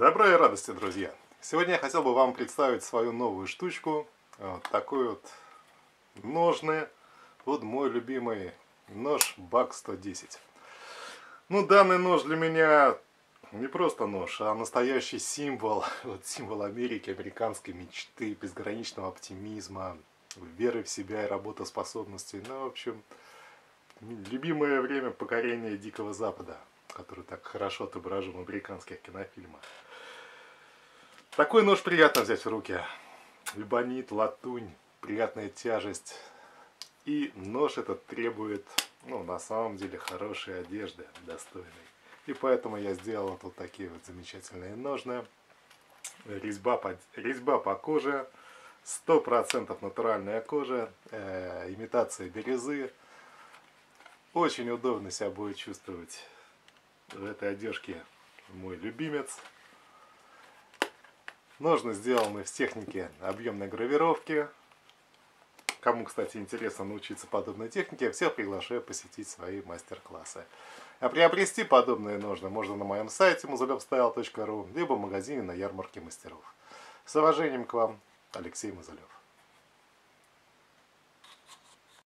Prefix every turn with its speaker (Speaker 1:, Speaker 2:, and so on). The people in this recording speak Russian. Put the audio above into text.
Speaker 1: Здравствуйте, друзья! Сегодня я хотел бы вам представить свою новую штучку. Вот такой вот ножны. Вот мой любимый нож БАК 110. Ну, данный нож для меня не просто нож, а настоящий символ. Вот символ Америки, американской мечты, безграничного оптимизма, веры в себя и работоспособности. Ну, в общем, любимое время покорения Дикого Запада, который так хорошо отображен в американских кинофильмах. Такой нож приятно взять в руки. Эбонит, латунь, приятная тяжесть. И нож этот требует, ну, на самом деле, хорошей одежды, достойной. И поэтому я сделал вот такие вот замечательные ножны. Резьба по, резьба по коже, 100% натуральная кожа, э, имитация бирюзы. Очень удобно себя будет чувствовать в этой одежке мой любимец. Ножны сделаны в технике объемной гравировки. Кому, кстати, интересно научиться подобной технике, я всех приглашаю посетить свои мастер-классы. А приобрести подобные ножны можно на моем сайте muzulevstyle.ru, либо в магазине на ярмарке мастеров. С уважением к вам, Алексей Мазалев.